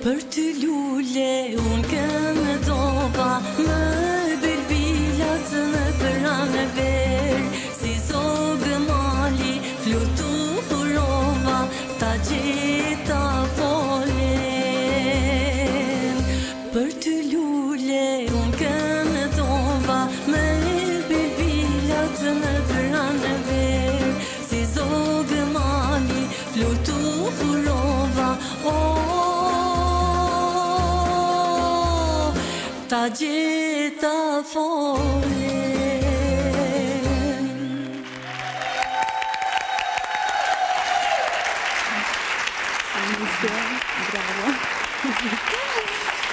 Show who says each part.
Speaker 1: Për ty lullë e unë këmë doba, Më bërbi latë në përranë me berë, Si zogë në mali, Flutu u romba, Ta gjitha folenë. Për ty lullë انت جيت فوقي Bravo.